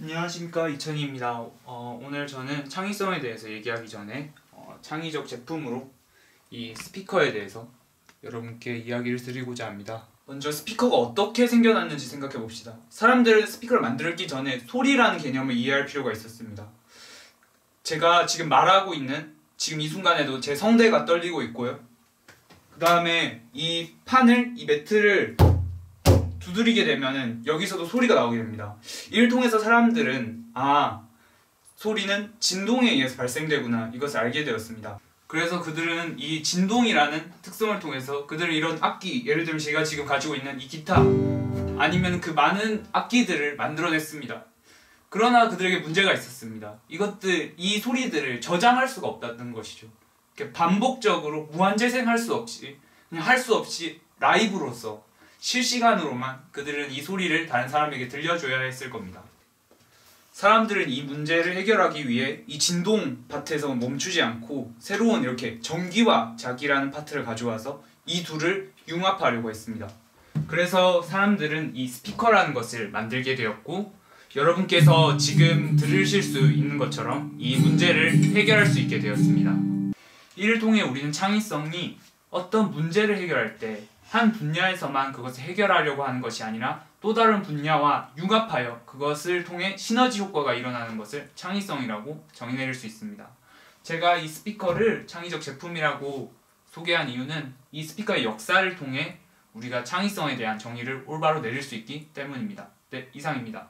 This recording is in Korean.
안녕하십니까 이천희입니다. 어, 오늘 저는 창의성에 대해서 얘기하기 전에 어, 창의적 제품으로 이 스피커에 대해서 여러분께 이야기를 드리고자 합니다. 먼저 스피커가 어떻게 생겨났는지 생각해 봅시다. 사람들은 스피커를 만들기 전에 소리라는 개념을 이해할 필요가 있었습니다. 제가 지금 말하고 있는 지금 이 순간에도 제 성대가 떨리고 있고요. 그 다음에 이 판을 이 매트를 두드리게 되면은 여기서도 소리가 나오게 됩니다. 이를 통해서 사람들은 아 소리는 진동에 의해서 발생되구나 이것을 알게 되었습니다. 그래서 그들은 이 진동이라는 특성을 통해서 그들은 이런 악기 예를 들면 제가 지금 가지고 있는 이 기타 아니면 그 많은 악기들을 만들어냈습니다. 그러나 그들에게 문제가 있었습니다. 이것들 이 소리들을 저장할 수가 없다는 것이죠. 반복적으로 무한 재생할 수 없이 그냥 할 수 없이 라이브로서 실시간으로만 그들은 이 소리를 다른 사람에게 들려줘야 했을 겁니다. 사람들은 이 문제를 해결하기 위해 이 진동 파트에서 멈추지 않고 새로운 이렇게 전기와 자기라는 파트를 가져와서 이 둘을 융합하려고 했습니다. 그래서 사람들은 이 스피커라는 것을 만들게 되었고 여러분께서 지금 들으실 수 있는 것처럼 이 문제를 해결할 수 있게 되었습니다. 이를 통해 우리는 창의성이 어떤 문제를 해결할 때 한 분야에서만 그것을 해결하려고 하는 것이 아니라 또 다른 분야와 융합하여 그것을 통해 시너지 효과가 일어나는 것을 창의성이라고 정의 내릴 수 있습니다. 제가 이 스피커를 창의적 제품이라고 소개한 이유는 이 스피커의 역사를 통해 우리가 창의성에 대한 정의를 올바로 내릴 수 있기 때문입니다. 네, 이상입니다.